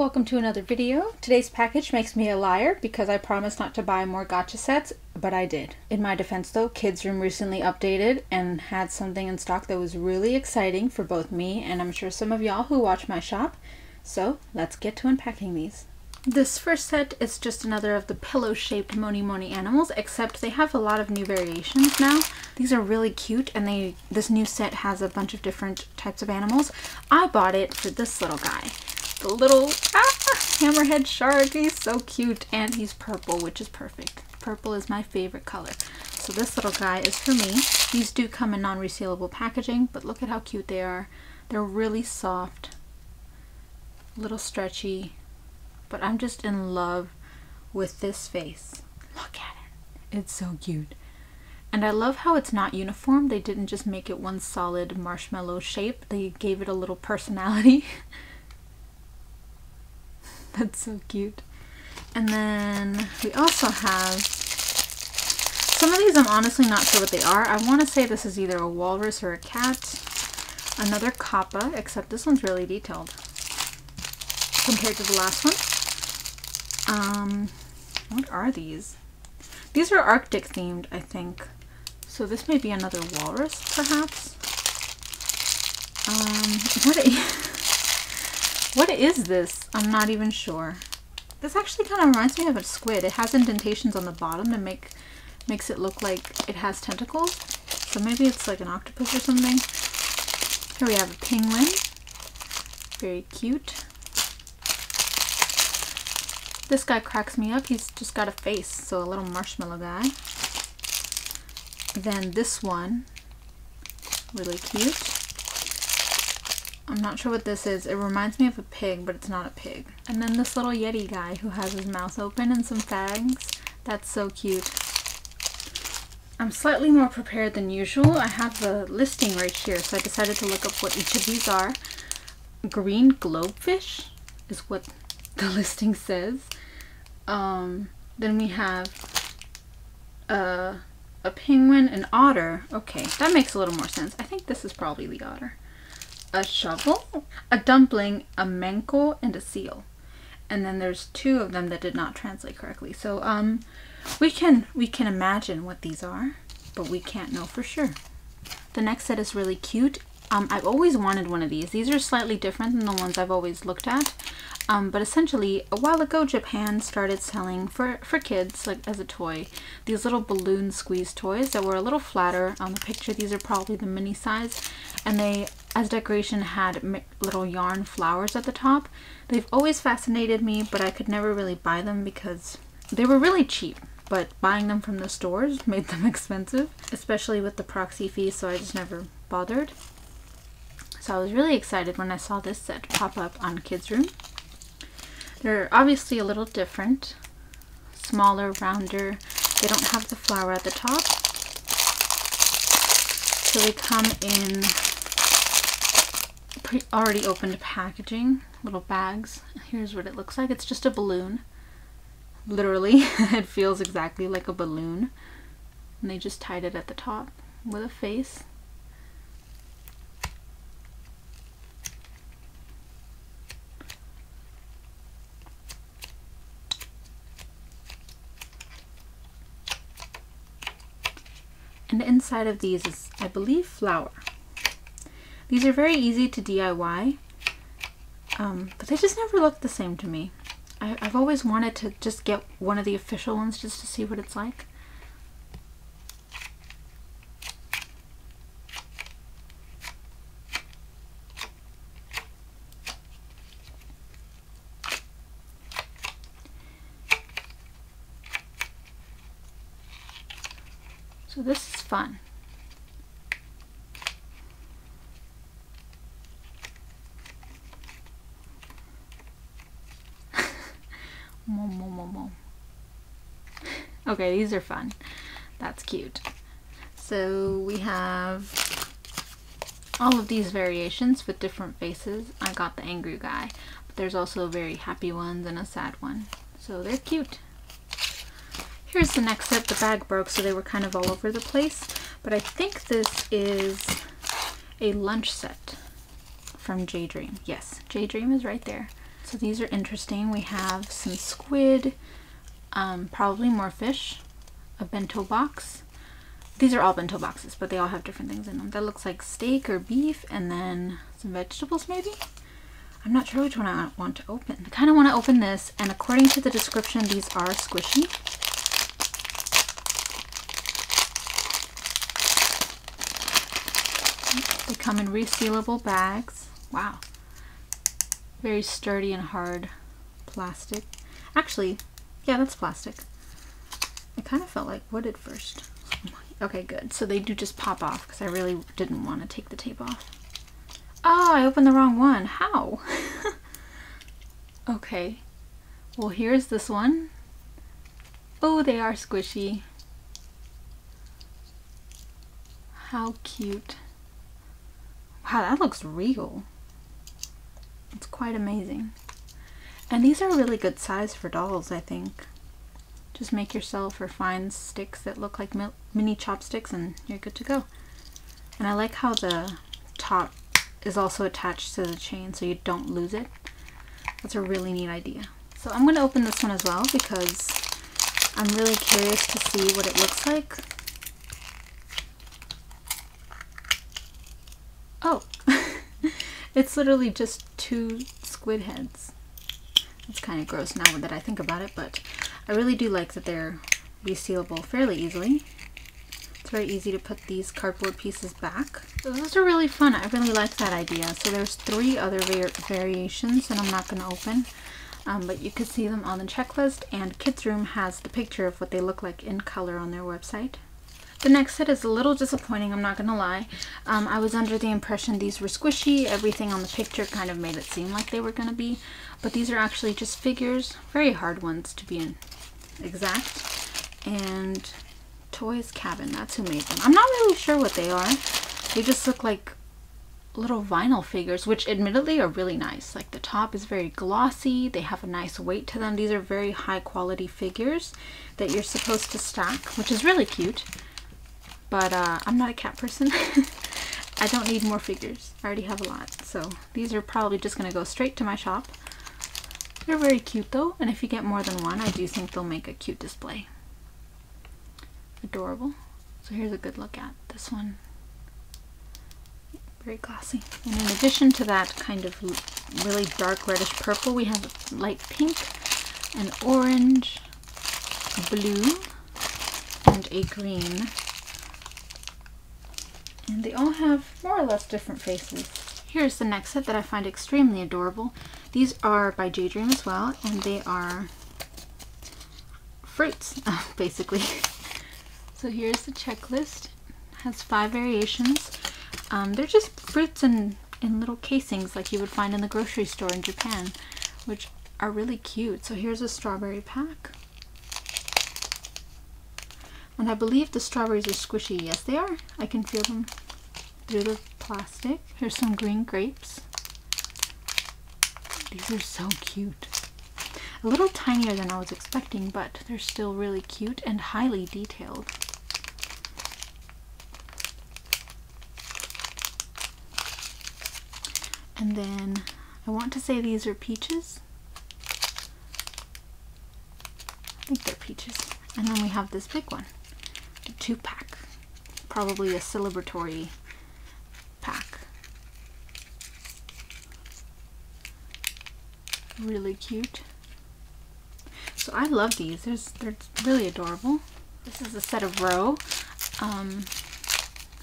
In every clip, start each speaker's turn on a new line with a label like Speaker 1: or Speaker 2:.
Speaker 1: Welcome to another video. Today's package makes me a liar because I promised not to buy more gacha sets, but I did. In my defense though, Kids Room recently updated and had something in stock that was really exciting for both me and I'm sure some of y'all who watch my shop. So let's get to unpacking these. This first set is just another of the pillow-shaped Moni Moni animals, except they have a lot of new variations now. These are really cute, and they this new set has a bunch of different types of animals. I bought it for this little guy the little ah, hammerhead shark. He's so cute and he's purple, which is perfect. Purple is my favorite color. So this little guy is for me. These do come in non-resealable packaging, but look at how cute they are. They're really soft, a little stretchy, but I'm just in love with this face. Look at it. It's so cute. And I love how it's not uniform. They didn't just make it one solid marshmallow shape. They gave it a little personality. That's so cute. And then we also have some of these I'm honestly not sure what they are. I want to say this is either a walrus or a cat. Another kappa, except this one's really detailed compared to the last one. Um, what are these? These are Arctic themed, I think. So this may be another walrus, perhaps. Um, what? What is this? I'm not even sure. This actually kind of reminds me of a squid. It has indentations on the bottom and make makes it look like it has tentacles. So maybe it's like an octopus or something. Here we have a penguin. Very cute. This guy cracks me up. He's just got a face, so a little marshmallow guy. Then this one, really cute. I'm not sure what this is. It reminds me of a pig, but it's not a pig. And then this little Yeti guy who has his mouth open and some fangs. That's so cute. I'm slightly more prepared than usual. I have the listing right here, so I decided to look up what each of these are. Green globefish is what the listing says. Um, then we have a, a penguin, an otter. Okay, that makes a little more sense. I think this is probably the otter a shovel, a dumpling, a menko, and a seal. And then there's two of them that did not translate correctly. So um, we can we can imagine what these are, but we can't know for sure. The next set is really cute. Um, I've always wanted one of these. These are slightly different than the ones I've always looked at. Um, but essentially, a while ago, Japan started selling for, for kids, like as a toy, these little balloon squeeze toys that were a little flatter. On the picture, these are probably the mini size. And they, as decoration, had little yarn flowers at the top. They've always fascinated me, but I could never really buy them because they were really cheap but buying them from the stores made them expensive, especially with the proxy fee, so I just never bothered. So I was really excited when I saw this set pop up on Kids Room. They're obviously a little different. Smaller, rounder. They don't have the flower at the top. So they come in already opened packaging, little bags. Here's what it looks like. It's just a balloon. Literally, it feels exactly like a balloon. And they just tied it at the top with a face. And inside of these is, I believe, flour. These are very easy to DIY, um, but they just never look the same to me. I, I've always wanted to just get one of the official ones just to see what it's like. So this is fun. Okay, these are fun. That's cute. So we have all of these variations with different faces. I got the angry guy, but there's also very happy ones and a sad one. So they're cute. Here's the next set. The bag broke, so they were kind of all over the place. But I think this is a lunch set from J Dream. Yes, J Dream is right there. So these are interesting. We have some squid, um, probably more fish, a bento box. These are all bento boxes, but they all have different things in them. That looks like steak or beef, and then some vegetables maybe? I'm not sure which one I want to open. I kind of want to open this, and according to the description, these are squishy. They come in resealable bags. Wow. Very sturdy and hard plastic. Actually, yeah, that's plastic. I kind of felt like wood at first. Okay, good. So they do just pop off because I really didn't want to take the tape off. Oh, I opened the wrong one. How? okay. Well, here's this one. Oh, they are squishy. How cute. Wow, that looks real. It's quite amazing. And these are really good size for dolls, I think. Just make yourself or find sticks that look like mini chopsticks and you're good to go. And I like how the top is also attached to the chain so you don't lose it. That's a really neat idea. So I'm going to open this one as well because I'm really curious to see what it looks like. Oh, it's literally just two squid heads. It's kind of gross now that I think about it, but I really do like that they're resealable fairly easily. It's very easy to put these cardboard pieces back. So those are really fun. I really like that idea. So there's three other variations that I'm not going to open. Um, but you can see them on the checklist and Kids Room has the picture of what they look like in color on their website. The next set is a little disappointing, I'm not going to lie. Um, I was under the impression these were squishy. Everything on the picture kind of made it seem like they were going to be. But these are actually just figures. Very hard ones to be exact. And Toys Cabin, that's who made them. I'm not really sure what they are. They just look like little vinyl figures, which admittedly are really nice. Like the top is very glossy. They have a nice weight to them. These are very high quality figures that you're supposed to stack, which is really cute. But uh, I'm not a cat person. I don't need more figures. I already have a lot. So these are probably just going to go straight to my shop. They're very cute though, and if you get more than one, I do think they'll make a cute display. Adorable. So here's a good look at this one. Very glossy. And in addition to that kind of really dark reddish purple, we have light pink, and orange, blue, and a green and they all have more or less different faces. Here's the next set that I find extremely adorable. These are by J-Dream as well, and they are fruits, basically. So here's the checklist. It has five variations. Um, they're just fruits in, in little casings like you would find in the grocery store in Japan, which are really cute. So here's a strawberry pack. And I believe the strawberries are squishy. Yes, they are. I can feel them through the plastic. Here's some green grapes. These are so cute. A little tinier than I was expecting, but they're still really cute and highly detailed. And then I want to say these are peaches. I think they're peaches. And then we have this big one two pack. Probably a celebratory pack. Really cute. So I love these. There's, they're really adorable. This is a set of roe, um,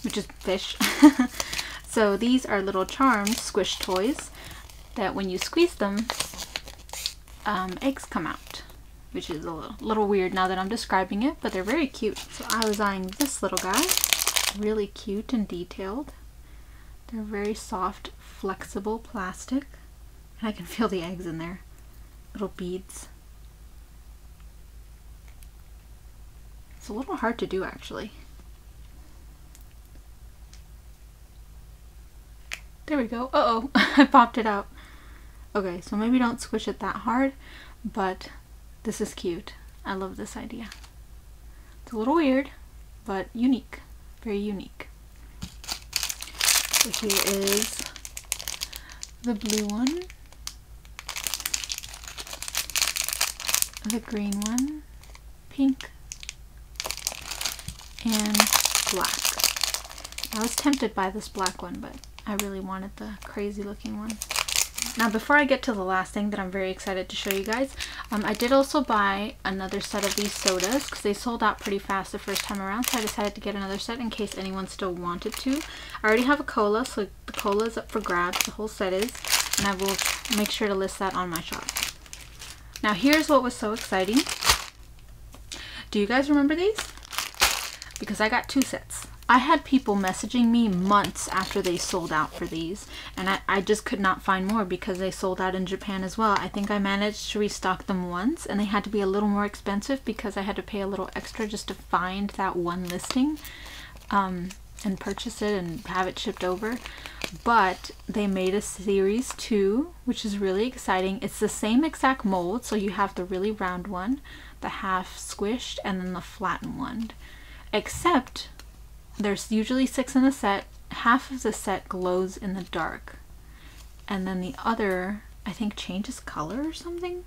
Speaker 1: which is fish. so these are little charmed squish toys that when you squeeze them, um, eggs come out which is a little, weird now that I'm describing it, but they're very cute. So I was eyeing this little guy, really cute and detailed. They're very soft, flexible plastic. And I can feel the eggs in there, little beads. It's a little hard to do actually. There we go. Uh-oh, I popped it out. Okay, so maybe don't squish it that hard, but this is cute. I love this idea. It's a little weird, but unique. Very unique. So here is the blue one. the green one, pink, and black. I was tempted by this black one, but I really wanted the crazy looking one. Now before I get to the last thing that I'm very excited to show you guys, um, I did also buy another set of these sodas because they sold out pretty fast the first time around so I decided to get another set in case anyone still wanted to. I already have a cola so the cola is up for grabs, the whole set is, and I will make sure to list that on my shop. Now here's what was so exciting. Do you guys remember these? Because I got two sets. I had people messaging me months after they sold out for these and I, I just could not find more because they sold out in Japan as well. I think I managed to restock them once and they had to be a little more expensive because I had to pay a little extra just to find that one listing um, and purchase it and have it shipped over. But they made a series two, which is really exciting. It's the same exact mold, so you have the really round one, the half squished, and then the flattened one. Except there's usually six in the set. Half of the set glows in the dark. And then the other, I think, changes color or something.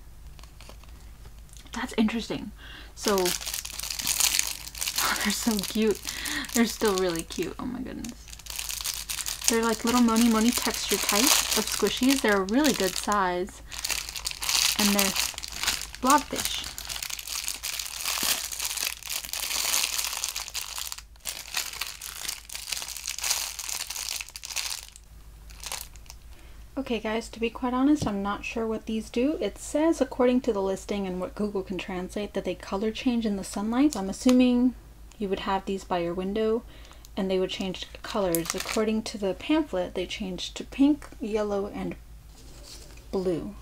Speaker 1: That's interesting. So, they're so cute. They're still really cute. Oh my goodness. They're like little Moni Moni texture type of squishies. They're a really good size. And they're blobfish. Okay guys, to be quite honest, I'm not sure what these do. It says, according to the listing and what Google can translate, that they color change in the sunlight. So I'm assuming you would have these by your window and they would change colors. According to the pamphlet, they changed to pink, yellow, and blue.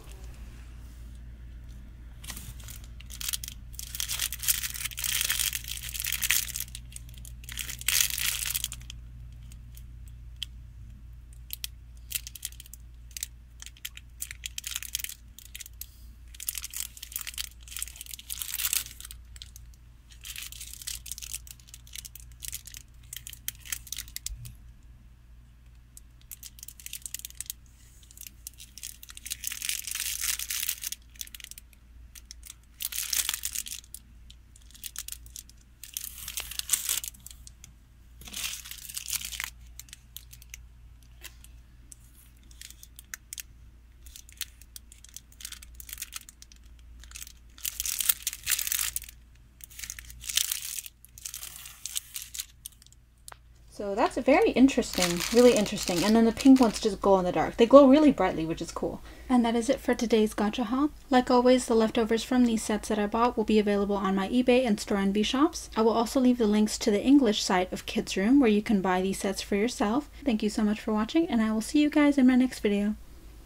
Speaker 1: So that's very interesting, really interesting. And then the pink ones just glow in the dark. They glow really brightly, which is cool. And that is it for today's gacha haul. Like always, the leftovers from these sets that I bought will be available on my eBay and Storenvy shops. I will also leave the links to the English site of Kids Room where you can buy these sets for yourself. Thank you so much for watching, and I will see you guys in my next video.